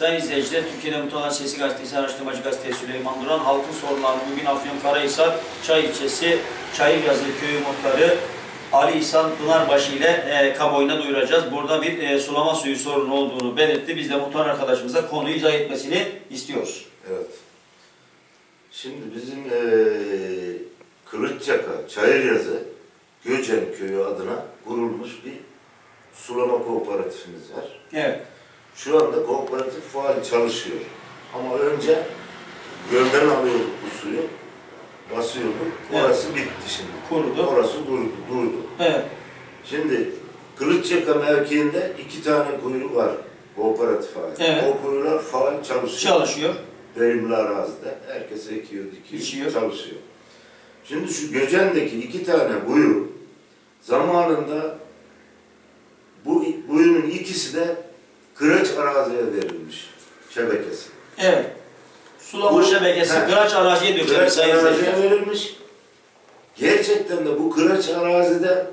Sayın izleyiciler, Türkiye'de Muhtarlar Sesi Gazetesi, Araştırmacı Gazetesi Süleyman Duran, halkın sorunlarını bugün Afyonkarahisar, Çay ilçesi, Çayırgazı köyü muhtarı Ali İhsan Pınarbaşı ile e, kamuoyuna duyuracağız. Burada bir e, sulama suyu sorunu olduğunu belirtti. Biz de muhtar arkadaşımıza konuyu izah etmesini istiyoruz. Evet. Şimdi bizim eee Kılıççaka, Çayıryazı, Göcen köyü adına kurulmuş bir sulama kooperatifimiz var. Evet, Şu anda kooperatif faal çalışıyor. Ama önce gölden alıyorduk bu suyu, basıyorduk. Evet. Orası bitti şimdi. kurudu. Orası durdu, durdu. Evet, Şimdi Kılıççaka mevkiinde iki tane kuyu var kooperatif faal. Evet. O kuyular faal çalışıyor. çalışıyor. verimli arazide. Herkes ekiyor, dikiyor, Biçiyor. çalışıyor. Şimdi şu Göcen'deki iki tane kuyu zamanında bu kuyunun ikisi de kıraç araziye verilmiş şebekesi. Evet. Sulama Bu- şebekesi He. kıraç araziye dökülmüş Kıraç araziye verilmiş. Gerçekten de bu kıraç arazide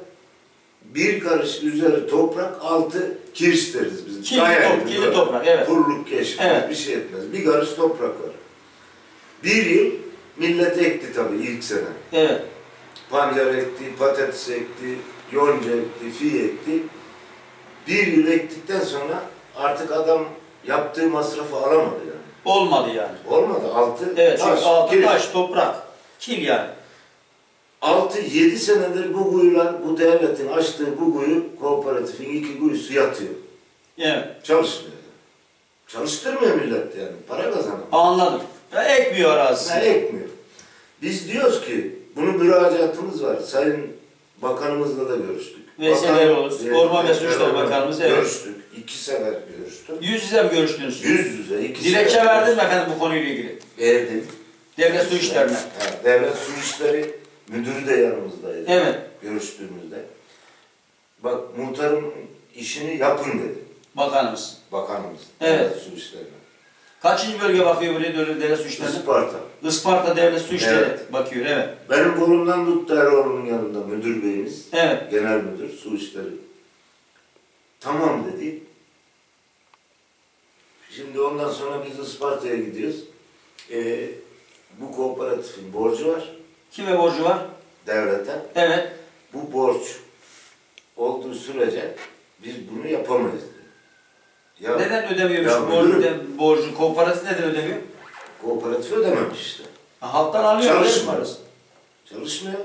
bir karış üzeri toprak, altı kirş deriz biz. Kirli top- kirli toprak, evet. Kuruluk geçmez, Evet. bir şey etmez. Bir karış toprak var. Bir yıl millet ekti tabii ilk sene. Evet, Pancar ekti, patates ekti, yonca ekti, fi ekti. Bir yıl ektikten sonra artık adam yaptığı masrafı alamadı yani. olmadı yani. Olmadı. Altı Evet, çünkü altı kiriş. taş, toprak, kil yani. 6-7 senedir bu kuyular, bu devletin açtığı bu kuyu, kooperatifin iki kuyusu yatıyor. Evet, Çalışmıyor. Çalıştırmıyor millet yani. Para kazanamıyor. anladım. Ya, ekmiyor arazisi. Ne ekmiyor. Biz diyoruz ki, bunun müracaatımız var. Sayın Bakanımızla da görüştük. Evet, Orman ve Veysel Su İşleri Eroğlu Bakanımız, evet. Görüştük. İki sefer görüştük. Yüz yüze mi görüştünüz? Yüz yüze iki Dilekçe sefer verdin mi efendim bu konuyla ilgili? Verdim. Devlet su işlerine. Ha, devlet su işleri müdürü de yanımızdaydı. Evet. Görüştüğümüzde. Bak muhtarın işini yapın dedi. Bakanımız. Bakanımız. Evet. Devlet su işlerine. Kaçıncı bölge bakıyor buraya devlet, devlet su işlerine? Isparta. Isparta Devlet Su İşleri Evet. bakıyor, evet. Benim kolumdan tuttu Eroğlu'nun yanında müdür beyimiz. Evet, Genel müdür su işleri. Tamam dedi. Şimdi ondan sonra biz Isparta'ya gidiyoruz. Ee, bu kooperatifin borcu var kime borcu var? devlete. Evet, Bu borç olduğu sürece biz bunu yapamayız. Ya neden ödemiyormuş Ya borcu, de- borcu? Kooperatif neden ödemiyor? kooperatif ödememiş işte. Ha, halktan alıyor. Çalışmıyor. Çalışmıyor.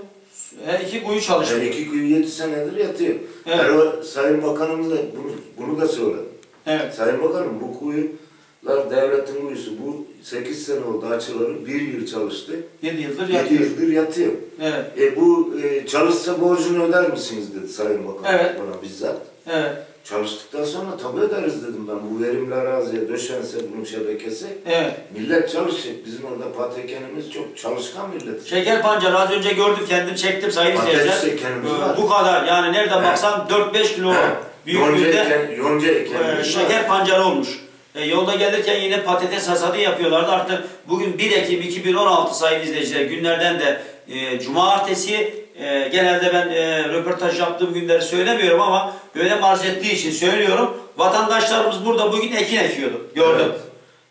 Her iki kuyu çalışıyor. Yani iki kuyu yedi senedir yatıyor. Evet. Ero- Sayın Bakanımız da bunu, bunu da söyledi. Evet, Sayın Bakanım bu kuyular devletin kuyusu. Bu 8 sene oldu açıları. Bir yıl çalıştı. 7 yıldır 7 yatıyor. yıldır yatıyor. Evet, E bu e, çalışsa borcunu öder misiniz dedi Sayın Bakan Evet. bana bizzat. evet, Çalıştıktan sonra tabii öderiz dedim ben. Bu verimli araziye döşense bunun şebekesi. evet. Millet çalışacak. Bizim orada patekenimiz çok çalışkan millet. Şeker pancarı az önce gördüm kendim çektim sayın Patates izleyiciler. şekerimiz Ee, var. Bu kadar yani nereden Evet. baksan 4-5 kilo Yonca büyüklüğünde eken, yonca e, ekenimiz var. şeker pancarı olmuş. E, yolda gelirken yine patates hasadı yapıyorlardı. Artık bugün 1 Ekim 2016 sayın izleyiciler günlerden de e, cumartesi e, genelde ben e, röportaj yaptığım günleri söylemiyorum ama öyle marz ettiği için söylüyorum. Vatandaşlarımız burada bugün ekin ekiyordu. Gördüm. Evet.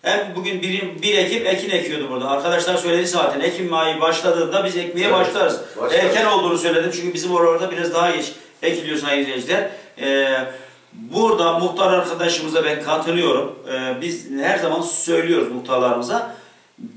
Hem bugün 1, 1 Ekim ekin ekiyordu burada. Arkadaşlar söyledi zaten. Ekim ayı başladığında biz ekmeye Evet, başlarız. başlarız. Erken olduğunu söyledim çünkü bizim oralarda biraz daha geç ekiliyor sayın izleyiciler. Ee, burada muhtar arkadaşımıza ben katılıyorum. Ee, biz her zaman söylüyoruz muhtarlarımıza.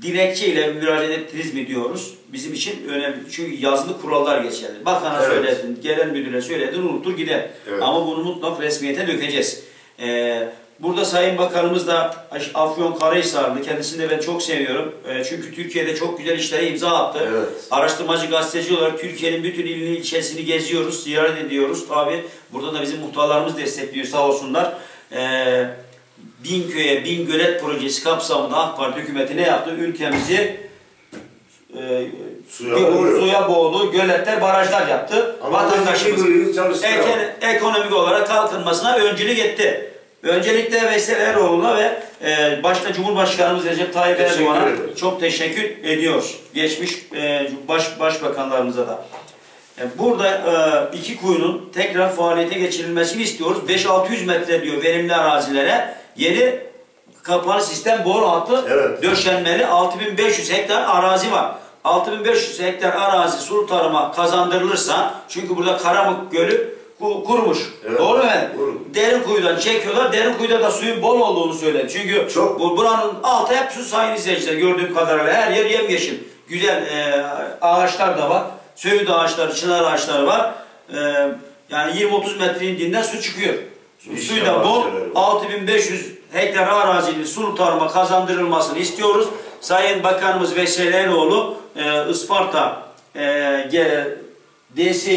Dilekçeyle müracaat ettiniz mi diyoruz. Bizim için önemli. Çünkü yazılı kurallar geçerli. Bakana Evet. söyledin, gelen müdüre söyledin, unutur gider. Evet. Ama bunu mutlak resmiyete dökeceğiz. Ee, burada Sayın Bakanımız da Afyon Karahisarlı. Kendisini de ben çok seviyorum. Ee, çünkü Türkiye'de çok güzel işlere imza attı. Evet. Araştırmacı gazeteci olarak Türkiye'nin bütün ilini ilçesini geziyoruz, ziyaret ediyoruz. Tabi burada da bizim muhtarlarımız destekliyor sağ olsunlar. Ee, bin köye, bin gölet projesi kapsamında AK Parti hükümeti ne yaptı? Ülkemizi e, Suya boğuyor. suya boğdu, göletler, barajlar yaptı. Ama Vatandaşımız eken- ekonomik olarak kalkınmasına öncülük etti. Öncelikle Veysel Eroğlu'na ve e, başta Cumhurbaşkanımız Recep Tayyip Erdoğan'a çok teşekkür ediyoruz. Geçmiş e, baş, başbakanlarımıza da. E, burada e, iki kuyunun tekrar faaliyete geçirilmesini istiyoruz. 5-600 metre diyor verimli arazilere yeni kapalı sistem boru hattı Evet. döşenmeli 6500 hektar arazi var. 6500 hektar arazi sulu tarıma kazandırılırsa çünkü burada Karamuk Gölü ku- kurumuş. Evet, Doğru mu efendim? doğru. Derin kuyudan çekiyorlar. Derin kuyuda da suyun bol olduğunu söyledi. Çünkü Çok. bu buranın altı hep su sayın izleyiciler gördüğüm kadarıyla her yer yemyeşil. Güzel e, ağaçlar da var. Söğüt ağaçları, çınar ağaçları var. E, yani 20-30 metre indiğinden su çıkıyor. Suyu da bol. bahçeleri var. 6500 hektar arazinin sulu tarıma kazandırılmasını istiyoruz. Sayın Bakanımız Veselenoğlu e, Isparta e,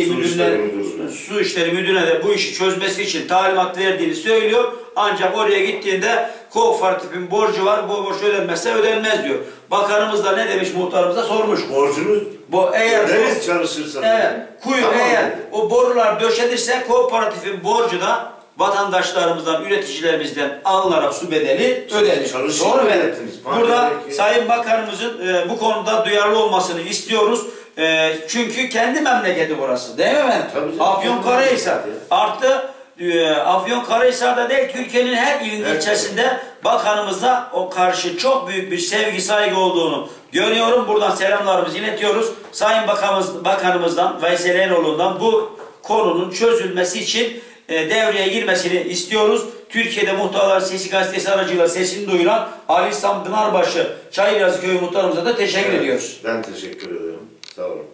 Su müdürüne, su işleri müdürüne de bu işi çözmesi için talimat verdiğini söylüyor. Ancak oraya gittiğinde kooperatifin borcu var. Bu borç ödenmezse ödenmez diyor. Bakanımız da ne demiş muhtarımıza sormuş. Borcumuz Bu eğer öderiz çalışırsa. Evet, kuyu Tamam eğer o borular döşenirse kooperatifin borcu da vatandaşlarımızdan, üreticilerimizden alınarak su bedeli ödenir. Doğru mu? Burada Sayın Bakanımızın e, bu konuda duyarlı olmasını istiyoruz. E, çünkü kendi memleketi burası. Değil mi efendim? Tabii canım. Afyonkarahisar. Artı e, Afyonkarahisar'da değil Türkiye'nin her ilin Evet. ilçesinde bakanımıza o karşı çok büyük bir sevgi saygı olduğunu görüyorum. Buradan selamlarımızı iletiyoruz. Sayın Bakanımız, Bakanımızdan Veysel Eroğlu'ndan bu konunun çözülmesi için devreye girmesini istiyoruz. Türkiye'de Muhtarlar Sesi Gazetesi aracıyla sesini duyuran Ali İhsan Pınarbaşı Çayırazı Köyü Muhtarımıza da teşekkür Evet, ediyoruz. Ben teşekkür ederim. Sağ olun.